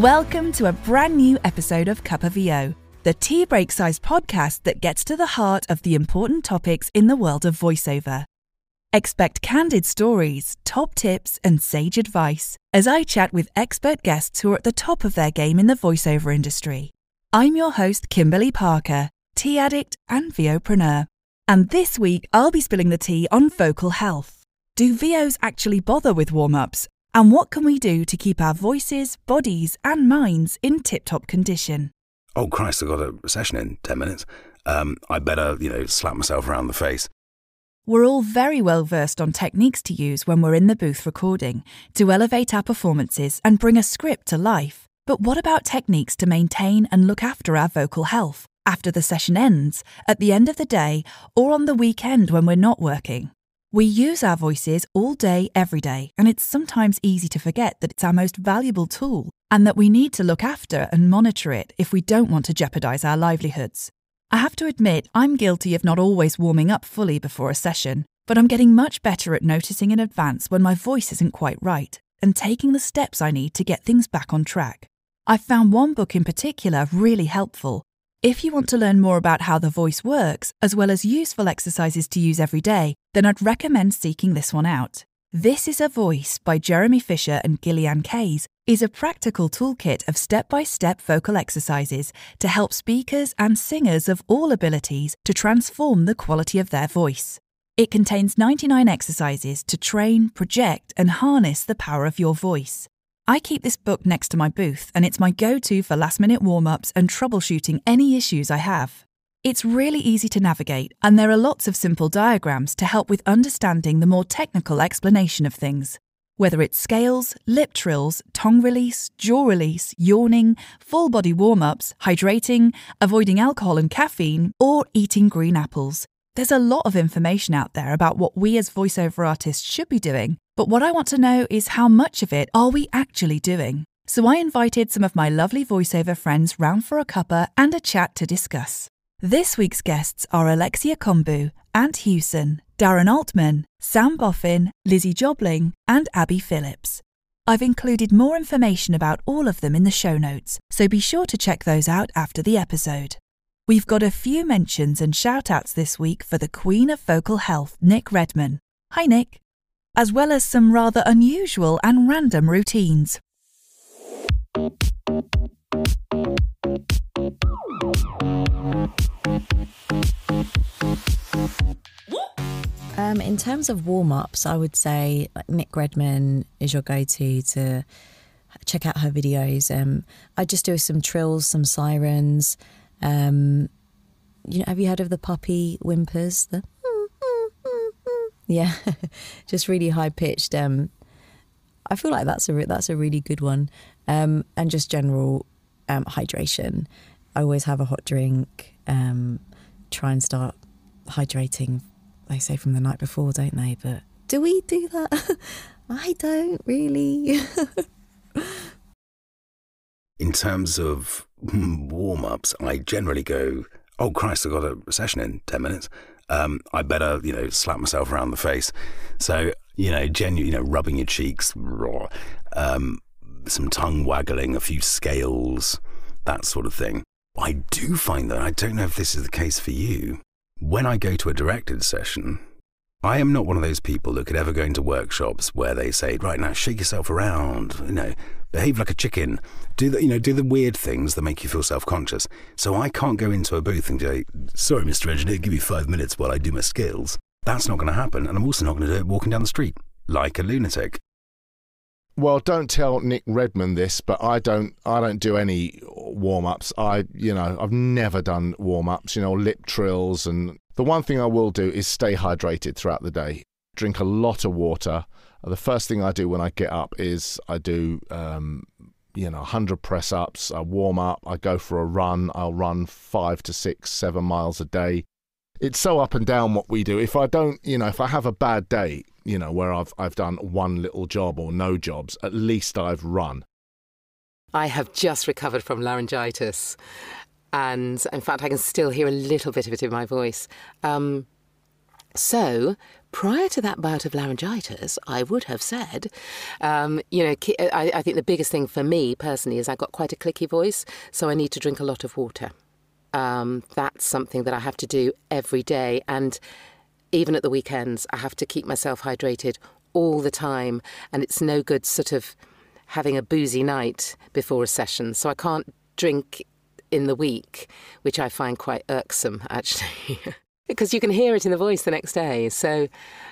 Welcome to a brand new episode of Cuppa VO, the tea break sized podcast that gets to the heart of the important topics in the world of voiceover. Expect candid stories, top tips, and sage advice as I chat with expert guests who are at the top of their game in the voiceover industry. I'm your host, Kimberley Parker, tea addict and VOpreneur. And this week, I'll be spilling the tea on vocal health. Do VOs actually bother with warm ups? And what can we do to keep our voices, bodies, and minds in tip top condition? Oh, Christ, I've got a session in 10 minutes. Um, I better, you know, slap myself around the face. We're all very well versed on techniques to use when we're in the booth recording to elevate our performances and bring a script to life. But what about techniques to maintain and look after our vocal health after the session ends, at the end of the day, or on the weekend when we're not working? We use our voices all day, every day, and it's sometimes easy to forget that it's our most valuable tool and that we need to look after and monitor it if we don't want to jeopardize our livelihoods. I have to admit, I'm guilty of not always warming up fully before a session, but I'm getting much better at noticing in advance when my voice isn't quite right and taking the steps I need to get things back on track. I found one book in particular really helpful. If you want to learn more about how the voice works, as well as useful exercises to use every day, then I'd recommend seeking this one out. This is a Voice by Jeremy Fisher and Gillian Kayes is a practical toolkit of step-by-step vocal exercises to help speakers and singers of all abilities to transform the quality of their voice. It contains 99 exercises to train, project, and harness the power of your voice. I keep this book next to my booth, and it's my go to for last minute warm ups and troubleshooting any issues I have. It's really easy to navigate, and there are lots of simple diagrams to help with understanding the more technical explanation of things. Whether it's scales, lip trills, tongue release, jaw release, yawning, full body warm ups, hydrating, avoiding alcohol and caffeine, or eating green apples. There's a lot of information out there about what we as voiceover artists should be doing, but what I want to know is how much of it are we actually doing? So I invited some of my lovely voiceover friends round for a cuppa and a chat to discuss. This week's guests are Alexia Kombou, Ant Hewson, Darren Altman, Sam Boffin, Lizzie Jobling, and Abi Philips. I've included more information about all of them in the show notes, so be sure to check those out after the episode. We've got a few mentions and shout outs this week for the Queen of Vocal Health, Nic Redman. Hi, Nic as well as some rather unusual and random routines. Um, in terms of warm ups, I would say like Nic Redman is your go to to check out her videos. Um, I just do some trills, some sirens. Um, you know, have you heard of the puppy whimpers? The yeah, just really high pitched. Um, I feel like that's a that's a really good one, um, and just general um, hydration. I always have a hot drink. Um, try and start hydrating. They say from the night before, don't they? But do we do that? I don't really. in terms of warm ups, I generally go, "Oh Christ, I've got a session in ten minutes." um, I better, you know, slap myself around the face. So, you know, genuine, you know, rubbing your cheeks, um, some tongue waggling, a few scales, that sort of thing. I do find that I don't know if this is the case for you. When I go to a directed session, I am not one of those people that could ever go into workshops where they say, right now, shake yourself around, you know, behave like a chicken, do the, you know, do the weird things that make you feel self-conscious. So I can't go into a booth and say, sorry, Mr. Engineer, give me five minutes while I do my scales. That's not going to happen. And I'm also not going to do it walking down the street like a lunatic. Well, don't tell Nic Redman this, but I don't. I don't do any warm ups. I, you know, I've never done warm ups. You know, lip trills and the one thing I will do is stay hydrated throughout the day. Drink a lot of water. The first thing I do when I get up is I do, um, you know, 100 press ups. I warm up. I go for a run. I'll run five to six, seven miles a day. It's so up and down what we do. If I don't, you know, if I have a bad day, you know, where I've I've done one little job or no jobs, at least I've run. I have just recovered from laryngitis and in fact, I can still hear a little bit of it in my voice. Um, so, prior to that bout of laryngitis, I would have said, um, you know, I, I, think the biggest thing for me personally is I got quite a clicky voice, so I need to drink a lot of water. Um, that's something that I have to do every day, and even at the weekends, I have to keep myself hydrated all the time, and it's no good sort of having a boozy night before a session. So I can't drink in the week, which I find quite irksome actually. because you can hear it in the voice the next day. So,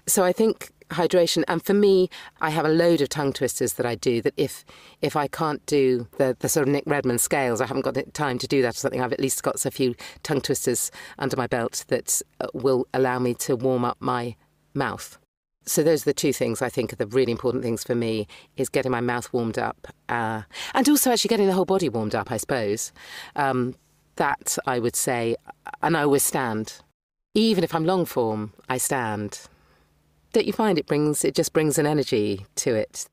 so I think hydration. And for me, I have a load of tongue twisters that I do. That if if I can't do the the sort of Nic Redman scales, I haven't got time to do that or something. I've at least got a few tongue twisters under my belt that uh, will allow me to warm up my mouth. So those are the two things I think are the really important things for me: is getting my mouth warmed up, uh, and also actually getting the whole body warmed up. I suppose um, that I would say, and I always stand even if I'm long form, I stand. Don't you find it brings it just brings an energy to it?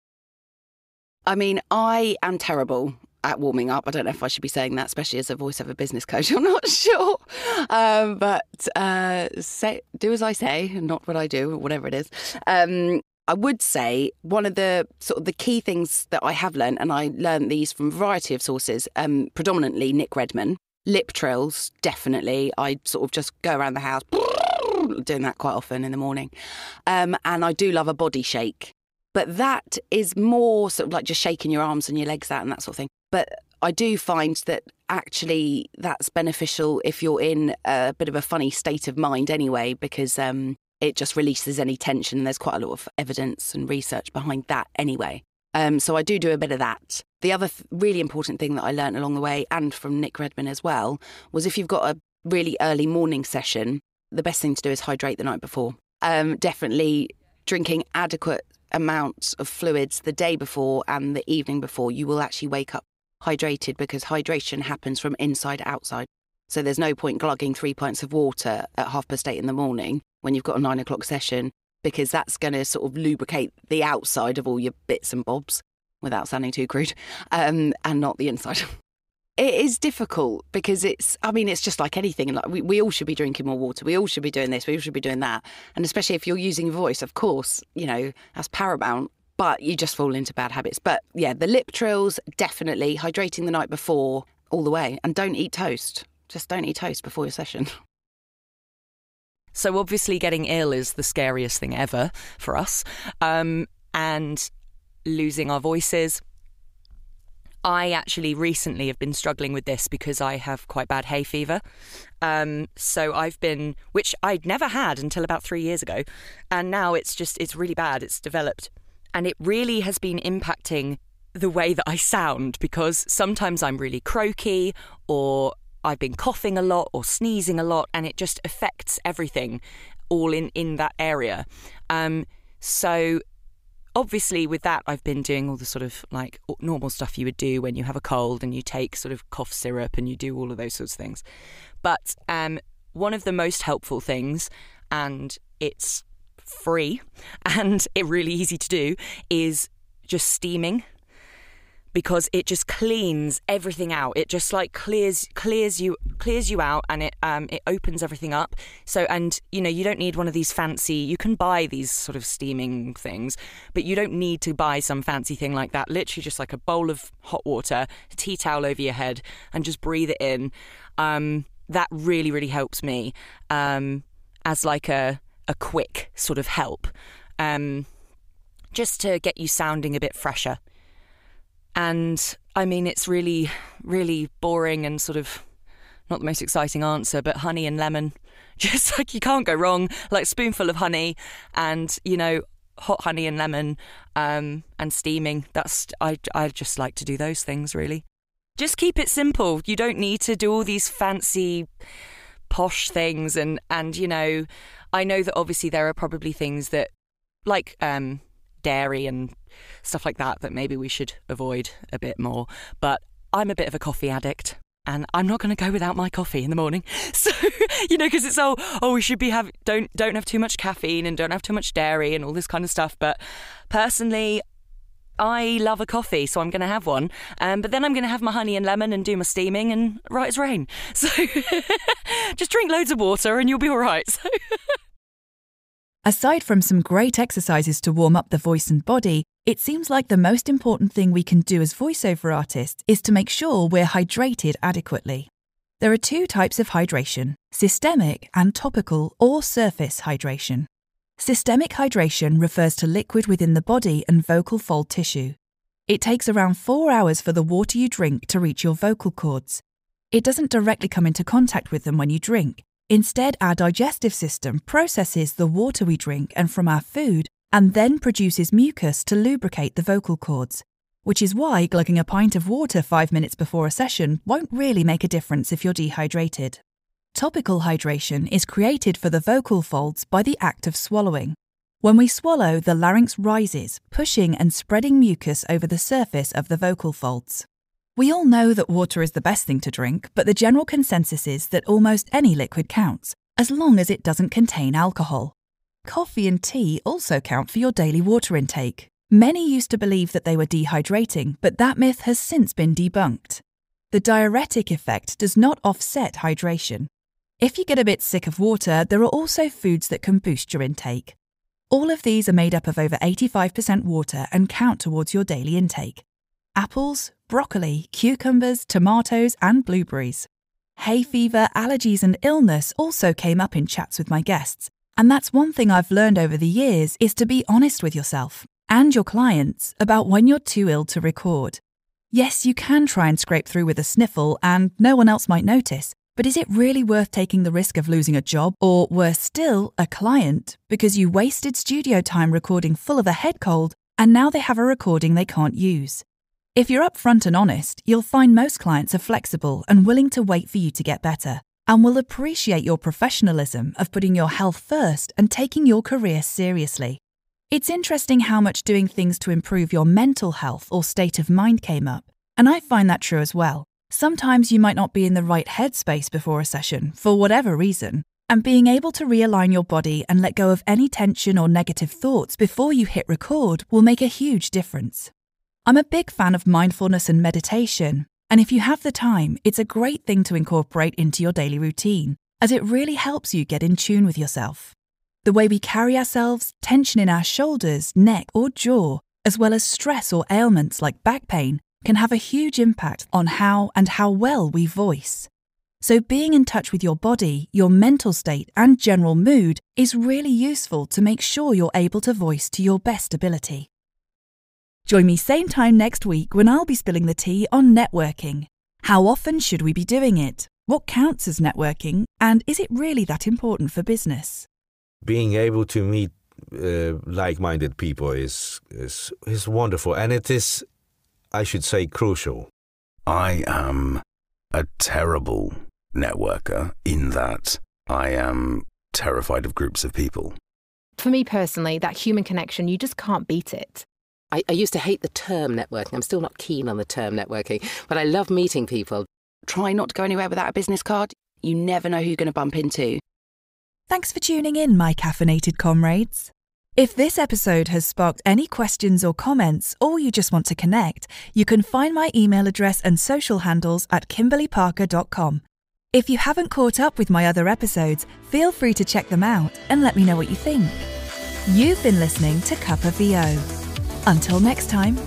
I mean, I am terrible at warming up. I don't know if I should be saying that, especially as a voiceover business coach. I'm not sure, um, but uh, say, do as I say, not what I do, or whatever it is. Um, I would say one of the sort of the key things that I have learned, and I learned these from a variety of sources, um, predominantly Nic Redman, Lip trills, definitely. I sort of just go around the house doing that quite often in the morning. Um, and I do love a body shake. But that is more sort of like just shaking your arms and your legs out and that sort of thing. But I do find that actually that's beneficial if you're in a bit of a funny state of mind anyway, because um, it just releases any tension. There's quite a lot of evidence and research behind that anyway. Um, so I do do a bit of that. The other th- really important thing that I learned along the way, and from Nic Redman as well, was if you've got a really early morning session, the best thing to do is hydrate the night before. Um, definitely drinking adequate amounts of fluids the day before and the evening before. You will actually wake up hydrated because hydration happens from inside outside. So there's no point glugging three pints of water at half past eight in the morning when you've got a nine o'clock session because that's going to sort of lubricate the outside of all your bits and bobs without sounding too crude um, and not the inside. it is difficult because it's i mean it's just like anything like we, we all should be drinking more water. We all should be doing this. We all should be doing that. And especially if you're using voice of course you know that's paramount but you just fall into bad habits. But yeah the lip trills definitely hydrating the night before all the way. And don't eat toast. Just don't eat toast before your session. So obviously, getting ill is the scariest thing ever for us, um, and losing our voices. I actually recently have been struggling with this because I have quite bad hay fever. Um, so I've been, which I'd never had until about three years ago, and now it's just it's really bad. It's developed, and it really has been impacting the way that I sound because sometimes I'm really croaky or I've been coughing a lot or sneezing a lot, and it just affects everything all in, in that area. Um, so, obviously, with that, I've been doing all the sort of like normal stuff you would do when you have a cold and you take sort of cough syrup and you do all of those sorts of things. But um, one of the most helpful things, and it's free and it really easy to do, is just steaming because it just cleans everything out. It just like clears clears you clears you out and it um it opens everything up. So and you know you don't need one of these fancy. You can buy these sort of steaming things, but you don't need to buy some fancy thing like that. Literally just like a bowl of hot water, a tea towel over your head, and just breathe it in. Um, that really really helps me um, as like a a quick sort of help. Um, just to get you sounding a bit fresher. And I mean, it's really, really boring and sort of not the most exciting answer, but honey and lemon. Just like you can't go wrong. Like spoonful of honey and, you know, hot honey and lemon um, and steaming. That's I I just like to do those things really. Just keep it simple. You don't need to do all these fancy posh things and and you know, I know that obviously there are probably things that like um dairy and stuff like that that maybe we should avoid a bit more. But I'm a bit of a coffee addict. And I'm not going to go without my coffee in the morning. So, you know, because it's all, oh, we should be have don't don't have too much caffeine and don't have too much dairy and all this kind of stuff. But personally, I love a coffee, so I'm going to have one. Um, but then I'm going to have my honey and lemon and do my steaming and right as rain. So just drink loads of water and you'll be all right. So Aside from some great exercises to warm up the voice and body, it seems like the most important thing we can do as voiceover artists is to make sure we're hydrated adequately. There are two types of hydration systemic and topical or surface hydration. Systemic hydration refers to liquid within the body and vocal fold tissue. It takes around four hours for the water you drink to reach your vocal cords. It doesn't directly come into contact with them when you drink, Instead, our digestive system processes the water we drink and from our food and then produces mucus to lubricate the vocal cords, which is why glugging a pint of water five minutes before a session won't really make a difference if you're dehydrated. Topical hydration is created for the vocal folds by the act of swallowing. When we swallow, the larynx rises, pushing and spreading mucus over the surface of the vocal folds. We all know that water is the best thing to drink, but the general consensus is that almost any liquid counts, as long as it doesn't contain alcohol. Coffee and tea also count for your daily water intake. Many used to believe that they were dehydrating, but that myth has since been debunked. The diuretic effect does not offset hydration. If you get a bit sick of water, there are also foods that can boost your intake. All of these are made up of over 85% water and count towards your daily intake apples, broccoli, cucumbers, tomatoes, and blueberries. Hay fever, allergies, and illness also came up in chats with my guests, and that's one thing I've learned over the years is to be honest with yourself and your clients about when you're too ill to record. Yes, you can try and scrape through with a sniffle and no one else might notice, but is it really worth taking the risk of losing a job or, worse still, a client because you wasted studio time recording full of a head cold and now they have a recording they can't use? If you're upfront and honest, you'll find most clients are flexible and willing to wait for you to get better, and will appreciate your professionalism of putting your health first and taking your career seriously. It's interesting how much doing things to improve your mental health or state of mind came up, and I find that true as well. Sometimes you might not be in the right headspace before a session, for whatever reason, and being able to realign your body and let go of any tension or negative thoughts before you hit record will make a huge difference. I'm a big fan of mindfulness and meditation, and if you have the time, it's a great thing to incorporate into your daily routine, as it really helps you get in tune with yourself. The way we carry ourselves, tension in our shoulders, neck, or jaw, as well as stress or ailments like back pain, can have a huge impact on how and how well we voice. So, being in touch with your body, your mental state, and general mood is really useful to make sure you're able to voice to your best ability. Join me same time next week when I'll be spilling the tea on networking. How often should we be doing it? What counts as networking? And is it really that important for business? Being able to meet uh, like-minded people is, is is wonderful, and it is, I should say, crucial. I am a terrible networker in that I am terrified of groups of people. For me personally, that human connection, you just can't beat it. I, I used to hate the term networking. I'm still not keen on the term networking, but I love meeting people. Try not to go anywhere without a business card. You never know who you're going to bump into. Thanks for tuning in, my caffeinated comrades. If this episode has sparked any questions or comments, or you just want to connect, you can find my email address and social handles at kimberlyparker.com. If you haven't caught up with my other episodes, feel free to check them out and let me know what you think. You've been listening to Cuppa VO. Until next time,